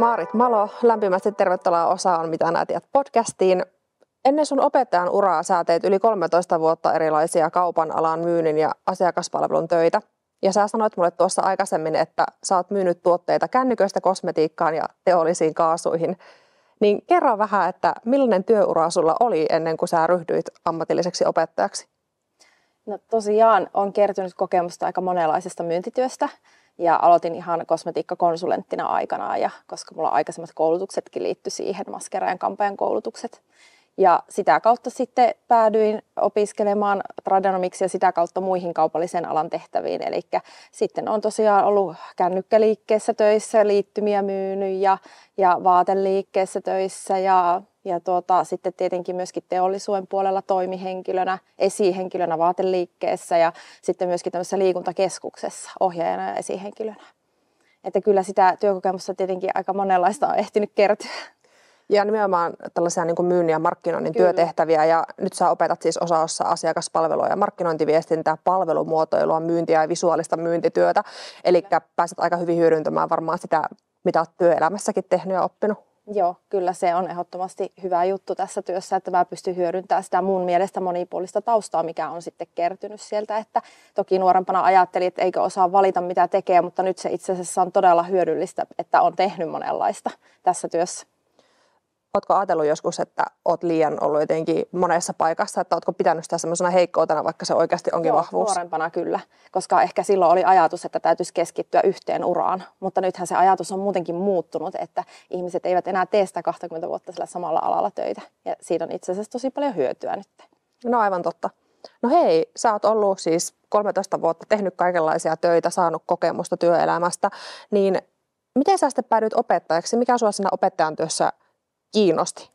Maarit Malo, lämpimästi tervetuloa osaan Mitä näet podcastiin. Ennen sun opettajan uraa sä teet yli 13 vuotta erilaisia kaupan alan myynnin ja asiakaspalvelun töitä. Ja sä sanoit mulle tuossa aikaisemmin, että sä oot myynyt tuotteita kännyköistä kosmetiikkaan ja teollisiin kaasuihin. Niin kerro vähän, että millainen työura sulla oli ennen kuin sä ryhdyit ammatilliseksi opettajaksi? No tosiaan on kertynyt kokemusta aika monenlaisesta myyntityöstä ja aloitin ihan kosmetiikkakonsulenttina aikana ja koska mulla aikaisemmat koulutuksetkin liittyi siihen, maskeraajan kampanjan koulutukset. Ja sitä kautta sitten päädyin opiskelemaan tradenomiksi ja sitä kautta muihin kaupallisen alan tehtäviin. Eli sitten on tosiaan ollut kännykkäliikkeessä töissä, liittymiä myynyt ja, ja vaateliikkeessä töissä ja, ja tuota, sitten tietenkin myöskin teollisuuden puolella toimihenkilönä, esihenkilönä vaateliikkeessä ja sitten myöskin tämmöisessä liikuntakeskuksessa ohjaajana ja esihenkilönä. Että kyllä sitä työkokemusta tietenkin aika monenlaista on ehtinyt kertyä. Ja nimenomaan tällaisia niin kuin myynnin ja markkinoinnin Kyllä. työtehtäviä. Ja nyt sä opetat siis osaossa asiakaspalvelua ja markkinointiviestintää, palvelumuotoilua, myyntiä ja visuaalista myyntityötä. Eli pääset aika hyvin hyödyntämään varmaan sitä, mitä olet työelämässäkin tehnyt ja oppinut. Joo, kyllä se on ehdottomasti hyvä juttu tässä työssä, että mä pystyn hyödyntämään sitä mun mielestä monipuolista taustaa, mikä on sitten kertynyt sieltä. Että toki nuorempana ajattelin, että eikö osaa valita mitä tekee, mutta nyt se itse asiassa on todella hyödyllistä, että on tehnyt monenlaista tässä työssä. Oletko ajatellut joskus, että olet liian ollut jotenkin monessa paikassa, että oletko pitänyt sitä semmoisena heikkoutena, vaikka se oikeasti onkin Joo, vahvuus? nuorempana kyllä, koska ehkä silloin oli ajatus, että täytyisi keskittyä yhteen uraan, mutta nythän se ajatus on muutenkin muuttunut, että ihmiset eivät enää tee sitä 20 vuotta sillä samalla alalla töitä ja siitä on itse asiassa tosi paljon hyötyä nyt. No aivan totta. No hei, sä oot ollut siis 13 vuotta tehnyt kaikenlaisia töitä, saanut kokemusta työelämästä, niin miten sä sitten päädyit opettajaksi? Mikä sua siinä opettajan työssä kiinnosti?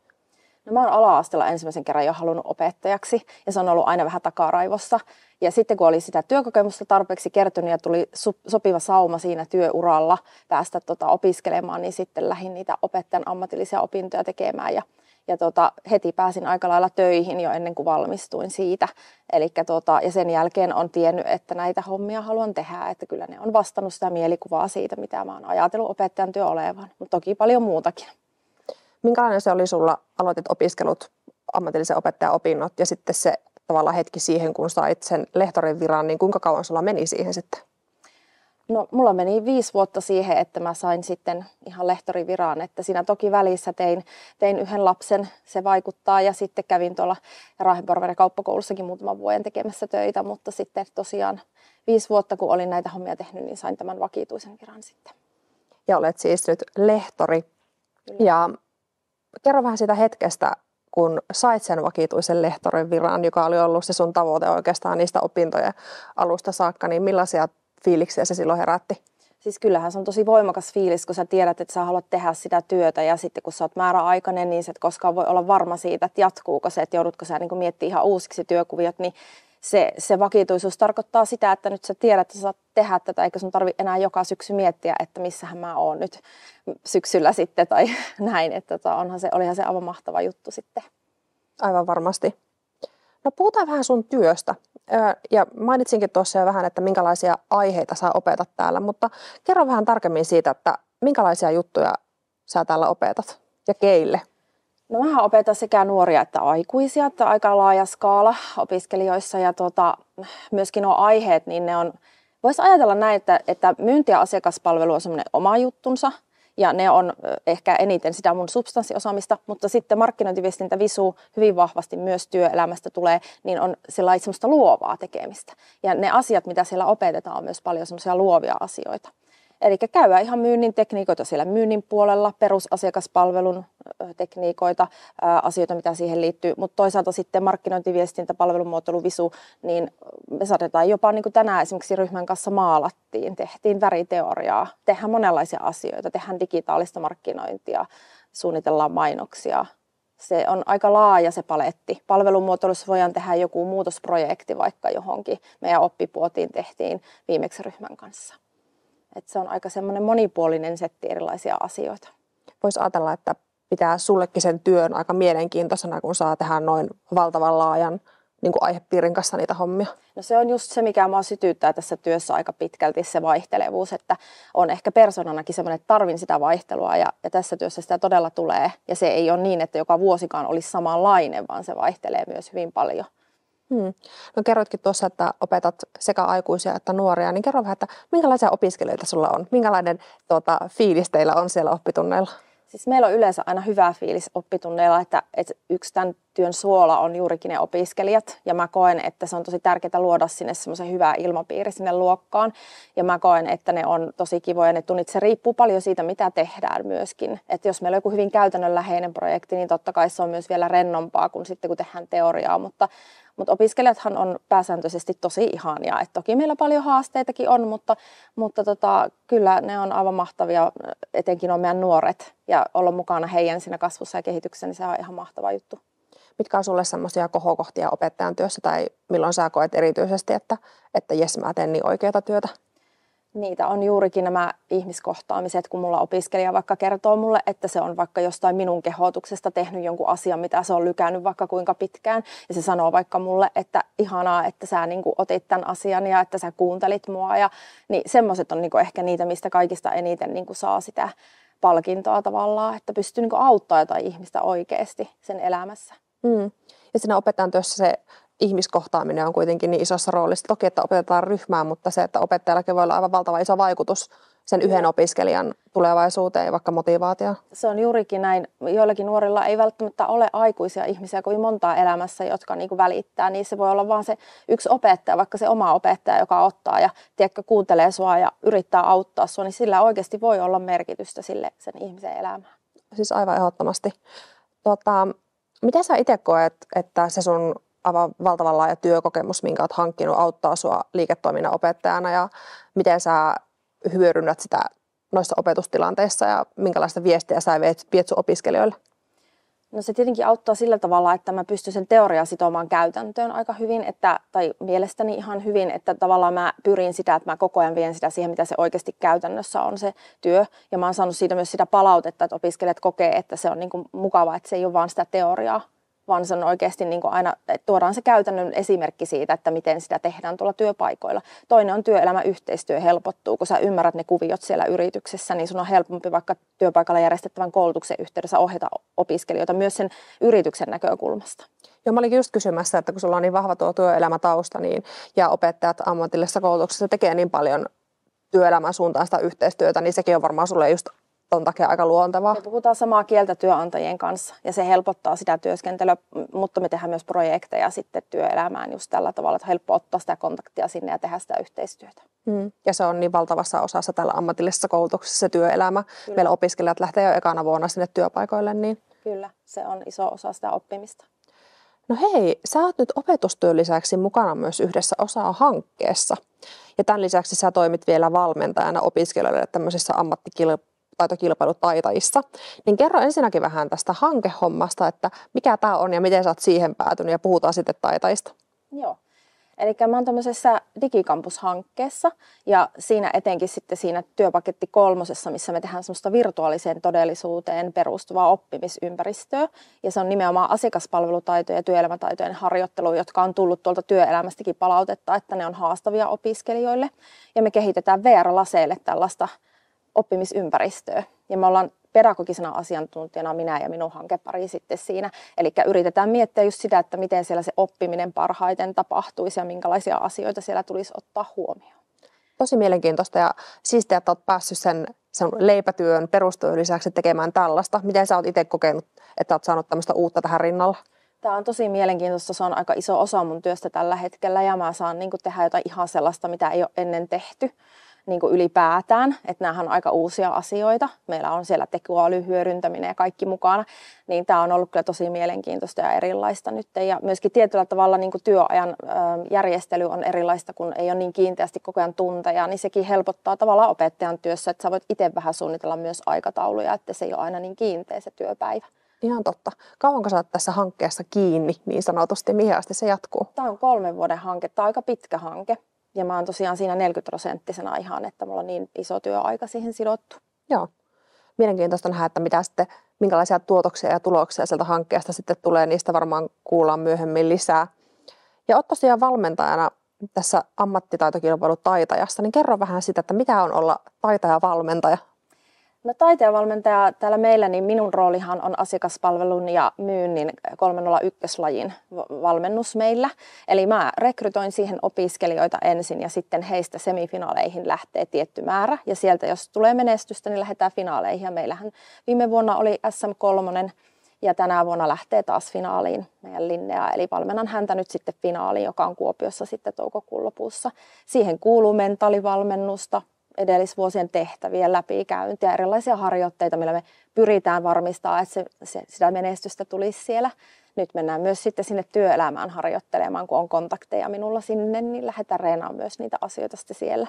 No mä oon ala-asteella ensimmäisen kerran jo halunnut opettajaksi ja se on ollut aina vähän takaraivossa. Ja sitten kun oli sitä työkokemusta tarpeeksi kertynyt ja tuli sopiva sauma siinä työuralla päästä tota opiskelemaan, niin sitten lähdin niitä opettajan ammatillisia opintoja tekemään ja, ja tota, heti pääsin aika lailla töihin jo ennen kuin valmistuin siitä. Elikkä tota, ja sen jälkeen on tiennyt, että näitä hommia haluan tehdä, että kyllä ne on vastannut sitä mielikuvaa siitä, mitä mä oon ajatellut opettajan työ olevan, mutta toki paljon muutakin. Minkälainen se oli sulla, aloitit opiskelut, ammatillisen opettajan opinnot ja sitten se tavallaan hetki siihen, kun sait sen lehtorin viran, niin kuinka kauan sulla meni siihen sitten? No mulla meni viisi vuotta siihen, että mä sain sitten ihan lehtorin viran, että siinä toki välissä tein, tein yhden lapsen, se vaikuttaa ja sitten kävin tuolla Raahenporveren kauppakoulussakin muutaman vuoden tekemässä töitä, mutta sitten tosiaan viisi vuotta kun olin näitä hommia tehnyt, niin sain tämän vakituisen viran sitten. Ja olet siis nyt lehtori. Kyllä. Ja kerro vähän sitä hetkestä, kun sait sen vakituisen lehtorin viran, joka oli ollut se sun tavoite oikeastaan niistä opintojen alusta saakka, niin millaisia fiiliksiä se silloin herätti? Siis kyllähän se on tosi voimakas fiilis, kun sä tiedät, että sä haluat tehdä sitä työtä ja sitten kun sä oot määräaikainen, niin sä et koskaan voi olla varma siitä, että jatkuuko se, että joudutko sä niin miettimään ihan uusiksi työkuviot, niin se, se vakituisuus tarkoittaa sitä, että nyt sä tiedät, että sä saat tehdä tätä, eikä sun tarvi enää joka syksy miettiä, että missähän mä oon nyt syksyllä sitten tai näin. Että tota, onhan se, olihan se aivan mahtava juttu sitten. Aivan varmasti. No puhutaan vähän sun työstä. Ja mainitsinkin tuossa jo vähän, että minkälaisia aiheita sä opetat täällä, mutta kerro vähän tarkemmin siitä, että minkälaisia juttuja sä täällä opetat ja keille? No mä opetan sekä nuoria että aikuisia, että aika laaja skaala opiskelijoissa ja tota, myöskin nuo aiheet, niin ne on, voisi ajatella näin, että, että myynti- ja asiakaspalvelu on semmoinen oma juttunsa ja ne on ehkä eniten sitä mun substanssiosaamista, mutta sitten markkinointiviestintä visu hyvin vahvasti myös työelämästä tulee, niin on sellaista semmoista luovaa tekemistä. Ja ne asiat, mitä siellä opetetaan, on myös paljon semmoisia luovia asioita. Eli käydään ihan myynnin tekniikoita siellä myynnin puolella, perusasiakaspalvelun tekniikoita, asioita, mitä siihen liittyy, mutta toisaalta sitten markkinointiviestintä, palvelumuotoilu, visu, niin me saatetaan jopa niin kuin tänään esimerkiksi ryhmän kanssa maalattiin, tehtiin väriteoriaa, tehdään monenlaisia asioita, tehdään digitaalista markkinointia, suunnitellaan mainoksia, se on aika laaja se paletti. Palvelumuotoilussa voidaan tehdä joku muutosprojekti vaikka johonkin. Meidän oppipuotiin tehtiin viimeksi ryhmän kanssa. Et se on aika semmoinen monipuolinen setti erilaisia asioita. Voisi ajatella, että pitää sullekin sen työn aika mielenkiintoisena, kun saa tehdä noin valtavan laajan niin kuin aihepiirin kanssa niitä hommia? No se on just se, mikä mua sytyttää tässä työssä aika pitkälti, se vaihtelevuus, että on ehkä persoonanakin semmoinen, että tarvin sitä vaihtelua ja, ja tässä työssä sitä todella tulee. Ja se ei ole niin, että joka vuosikaan olisi samanlainen, vaan se vaihtelee myös hyvin paljon. Hmm. No kerroitkin tuossa, että opetat sekä aikuisia että nuoria, niin kerro vähän, että minkälaisia opiskelijoita sulla on? Minkälainen tuota, fiilis teillä on siellä oppitunneilla? Siis meillä on yleensä aina hyvä fiilis oppitunneilla, että, että yksi tämän työn suola on juurikin ne opiskelijat. Ja mä koen, että se on tosi tärkeää luoda sinne semmoisen hyvää ilmapiiri sinne luokkaan. Ja mä koen, että ne on tosi kivoja ne tunnit. Se riippuu paljon siitä, mitä tehdään myöskin. Että jos meillä on joku hyvin käytännönläheinen projekti, niin totta kai se on myös vielä rennompaa kuin sitten, kun tehdään teoriaa. Mutta mutta opiskelijathan on pääsääntöisesti tosi ihania. Et toki meillä paljon haasteitakin on, mutta, mutta tota, kyllä ne on aivan mahtavia, etenkin on meidän nuoret. Ja olla mukana heidän siinä kasvussa ja kehityksessä, niin se on ihan mahtava juttu. Mitkä on sulle semmoisia kohokohtia opettajan työssä tai milloin sä koet erityisesti, että, että jes mä teen niin oikeata työtä? niitä on juurikin nämä ihmiskohtaamiset, kun mulla opiskelija vaikka kertoo mulle, että se on vaikka jostain minun kehotuksesta tehnyt jonkun asian, mitä se on lykännyt vaikka kuinka pitkään. Ja se sanoo vaikka mulle, että ihanaa, että sä niin otit tämän asian ja että sä kuuntelit mua. Ja, niin semmoiset on niin ehkä niitä, mistä kaikista eniten niin saa sitä palkintoa tavallaan, että pystyy niin auttamaan jotain ihmistä oikeasti sen elämässä. Mm. Ja siinä opettajan työssä se ihmiskohtaaminen on kuitenkin niin isossa roolissa. Toki, että opetetaan ryhmää, mutta se, että opettajallakin voi olla aivan valtava iso vaikutus sen yhden opiskelijan tulevaisuuteen ja vaikka motivaatio. Se on juurikin näin. Joillakin nuorilla ei välttämättä ole aikuisia ihmisiä kovin montaa elämässä, jotka niin kuin välittää. Niin se voi olla vain se yksi opettaja, vaikka se oma opettaja, joka ottaa ja tiedätkö, kuuntelee sua ja yrittää auttaa sua, niin sillä oikeasti voi olla merkitystä sille sen ihmisen elämään. Siis aivan ehdottomasti. Tota, miten sä itse koet, että se sun aivan valtavan laaja työkokemus, minkä olet hankkinut, auttaa sinua liiketoiminnan opettajana ja miten sä hyödynnät sitä noissa opetustilanteissa ja minkälaista viestiä sä viet, viet sun opiskelijoille? No se tietenkin auttaa sillä tavalla, että mä pystyn sen teoriaa sitomaan käytäntöön aika hyvin, että, tai mielestäni ihan hyvin, että tavallaan mä pyrin sitä, että mä koko ajan vien sitä siihen, mitä se oikeasti käytännössä on se työ. Ja mä oon saanut siitä myös sitä palautetta, että opiskelijat kokee, että se on niin kuin mukava, että se ei ole vaan sitä teoriaa, vaan se on oikeasti niin kuin aina, tuodaan se käytännön esimerkki siitä, että miten sitä tehdään tuolla työpaikoilla. Toinen on työelämäyhteistyö helpottuu, kun sä ymmärrät ne kuviot siellä yrityksessä, niin sun on helpompi vaikka työpaikalla järjestettävän koulutuksen yhteydessä ohjata opiskelijoita myös sen yrityksen näkökulmasta. Joo, mä olin just kysymässä, että kun sulla on niin vahva tuo työelämätausta niin, ja opettajat ammatillisessa koulutuksessa tekee niin paljon työelämän suuntaista yhteistyötä, niin sekin on varmaan sulle just ton takia aika luontevaa. Me puhutaan samaa kieltä työnantajien kanssa ja se helpottaa sitä työskentelyä, mutta me tehdään myös projekteja sitten työelämään just tällä tavalla, että on helppo ottaa sitä kontaktia sinne ja tehdä sitä yhteistyötä. Mm. Ja se on niin valtavassa osassa tällä ammatillisessa koulutuksessa se työelämä. Kyllä. Meillä opiskelijat lähtee jo ekana vuonna sinne työpaikoille. Niin... Kyllä, se on iso osa sitä oppimista. No hei, sä oot nyt opetustyön lisäksi mukana myös yhdessä osaa hankkeessa. Ja tämän lisäksi sä toimit vielä valmentajana opiskelijoille tämmöisissä ammattikilpailuissa taitokilpailutaitajissa. Niin kerro ensinnäkin vähän tästä hankehommasta, että mikä tämä on ja miten sä oot siihen päätynyt ja puhutaan sitten taitajista. Joo. Eli mä oon tämmöisessä digikampushankkeessa ja siinä etenkin sitten siinä työpaketti kolmosessa, missä me tehdään semmoista virtuaaliseen todellisuuteen perustuvaa oppimisympäristöä. Ja se on nimenomaan asiakaspalvelutaitoja ja työelämätaitojen harjoittelu, jotka on tullut tuolta työelämästäkin palautetta, että ne on haastavia opiskelijoille. Ja me kehitetään VR-laseille tällaista oppimisympäristöä. Ja me ollaan pedagogisena asiantuntijana minä ja minun hankepari sitten siinä. Eli yritetään miettiä just sitä, että miten siellä se oppiminen parhaiten tapahtuisi ja minkälaisia asioita siellä tulisi ottaa huomioon. Tosi mielenkiintoista ja siistiä, että olet päässyt sen, sen leipätyön perustyön lisäksi tekemään tällaista. Miten sä oot itse kokenut, että olet saanut tämmöistä uutta tähän rinnalla? Tämä on tosi mielenkiintoista. Se on aika iso osa mun työstä tällä hetkellä ja mä saan niin tehdä jotain ihan sellaista, mitä ei ole ennen tehty niin kuin ylipäätään, että nämähän on aika uusia asioita. Meillä on siellä tekoälyn hyödyntäminen ja kaikki mukana, niin tämä on ollut kyllä tosi mielenkiintoista ja erilaista nyt. Ja myöskin tietyllä tavalla niin kuin työajan järjestely on erilaista, kun ei ole niin kiinteästi koko ajan tunteja, niin sekin helpottaa tavallaan opettajan työssä, että sä voit itse vähän suunnitella myös aikatauluja, että se ei ole aina niin kiinteä se työpäivä. Ihan totta. Kauanko sä oot tässä hankkeessa kiinni niin sanotusti? Mihin asti se jatkuu? Tämä on kolmen vuoden hanke. Tämä on aika pitkä hanke. Ja mä oon tosiaan siinä 40 prosenttisena ihan, että mulla on niin iso työaika siihen sidottu. Joo. Mielenkiintoista nähdä, että mitä sitten, minkälaisia tuotoksia ja tuloksia sieltä hankkeesta sitten tulee. Niistä varmaan kuullaan myöhemmin lisää. Ja oot tosiaan valmentajana tässä ammattitaitokilpailutaitajassa, niin kerro vähän sitä, että mitä on olla taitaja-valmentaja? No taiteavalmentaja täällä meillä, niin minun roolihan on asiakaspalvelun ja myynnin 301-lajin valmennus meillä. Eli mä rekrytoin siihen opiskelijoita ensin ja sitten heistä semifinaaleihin lähtee tietty määrä. Ja sieltä jos tulee menestystä, niin lähdetään finaaleihin. Ja meillähän viime vuonna oli SM3 ja tänä vuonna lähtee taas finaaliin meidän Linnea. Eli valmennan häntä nyt sitten finaaliin, joka on Kuopiossa sitten toukokuun lopussa. Siihen kuuluu mentaalivalmennusta, edellisvuosien tehtäviä läpikäyntiä, erilaisia harjoitteita, millä me pyritään varmistamaan, että se, se, sitä menestystä tulisi siellä. Nyt mennään myös sitten sinne työelämään harjoittelemaan, kun on kontakteja minulla sinne, niin lähdetään reenaamaan myös niitä asioita sitten siellä.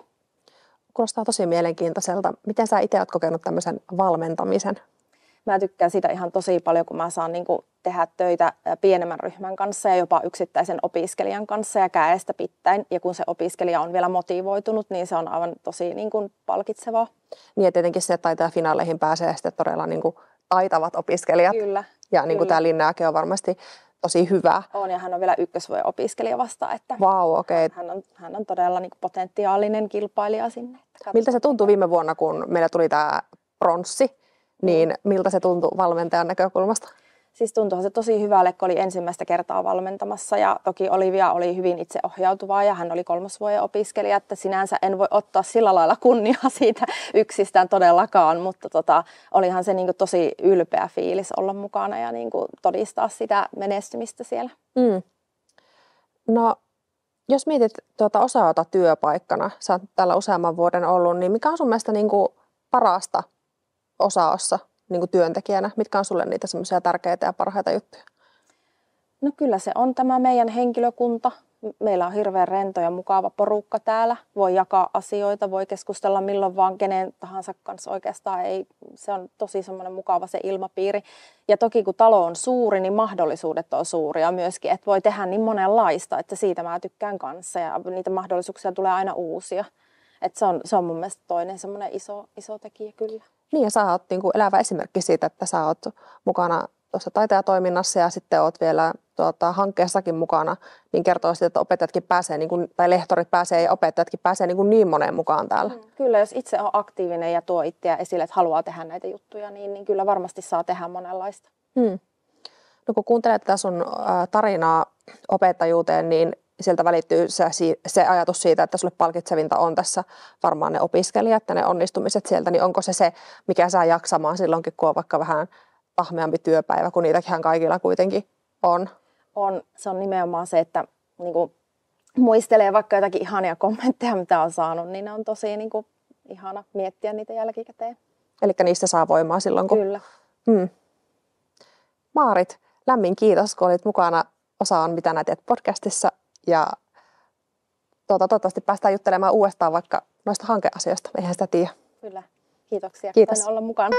Kuulostaa tosi mielenkiintoiselta. Miten sä itse olet kokenut tämmöisen valmentamisen? Mä tykkään sitä ihan tosi paljon, kun mä saan niin kuin tehdä töitä pienemmän ryhmän kanssa ja jopa yksittäisen opiskelijan kanssa ja käestä pittäin. Ja kun se opiskelija on vielä motivoitunut, niin se on aivan tosi niin kuin palkitsevaa. Niin ja tietenkin se, että finaaleihin pääsee sitten todella niin kuin taitavat opiskelijat. Kyllä. Ja niin kuin tämä Linnääkin on varmasti tosi hyvä. On ja hän on vielä ykkösvuoden opiskelija vasta. Että wow, okay. hän, on, hän on todella niin kuin potentiaalinen kilpailija sinne. Miltä se tuntui viime vuonna, kun meillä tuli tämä pronssi? Niin miltä se tuntui valmentajan näkökulmasta? Siis tuntuuhan se tosi hyvälle, kun oli ensimmäistä kertaa valmentamassa ja toki Olivia oli hyvin itseohjautuvaa ja hän oli kolmosvuoden opiskelija, että sinänsä en voi ottaa sillä lailla kunniaa siitä yksistään todellakaan, mutta tota, olihan se niin tosi ylpeä fiilis olla mukana ja niin todistaa sitä menestymistä siellä. Mm. No jos mietit tuota osaata työpaikkana, sä oot täällä useamman vuoden ollut, niin mikä on sun mielestä niin parasta osaossa niin kuin työntekijänä? Mitkä on sulle niitä semmoisia tärkeitä ja parhaita juttuja? No kyllä se on tämä meidän henkilökunta. Meillä on hirveän rento ja mukava porukka täällä. Voi jakaa asioita, voi keskustella milloin vaan kenen tahansa kanssa oikeastaan. Ei, se on tosi semmoinen mukava se ilmapiiri. Ja toki kun talo on suuri, niin mahdollisuudet on suuria myöskin. Että voi tehdä niin monenlaista, että siitä mä tykkään kanssa. Ja niitä mahdollisuuksia tulee aina uusia. Että se, on, se on mun mielestä toinen semmoinen iso, iso tekijä kyllä. Niin ja sä oot niin kuin elävä esimerkki siitä, että sä oot mukana tuossa taitajatoiminnassa ja sitten oot vielä tuota, hankkeessakin mukana, niin kertoo sitten, että opettajatkin pääsee, niin kuin, tai lehtorit pääsee ja opettajatkin pääsee niin, kuin niin moneen mukaan täällä. Mm, kyllä, jos itse on aktiivinen ja tuo itseä esille, että haluaa tehdä näitä juttuja, niin, niin kyllä varmasti saa tehdä monenlaista. Hmm. No kun kuuntelet tätä sun tarinaa opettajuuteen, niin sieltä välittyy se, se ajatus siitä, että sulle palkitsevinta on tässä varmaan ne opiskelijat ja ne onnistumiset sieltä, niin onko se se, mikä saa jaksamaan silloinkin, kun on vaikka vähän tahmeampi työpäivä, kun niitäkin kaikilla kuitenkin on? On. Se on nimenomaan se, että niin kuin, muistelee vaikka jotakin ihania kommentteja, mitä on saanut, niin ne on tosi niin kuin, ihana miettiä niitä jälkikäteen. Eli niistä saa voimaa silloin, kun... Kyllä. Hmm. Maarit, lämmin kiitos, kun olit mukana osaan Mitä näet podcastissa ja tuota, toivottavasti päästään juttelemaan uudestaan vaikka noista hankeasioista. Eihän sitä tiedä. Kyllä. Kiitoksia. Kiitos. olla mukana.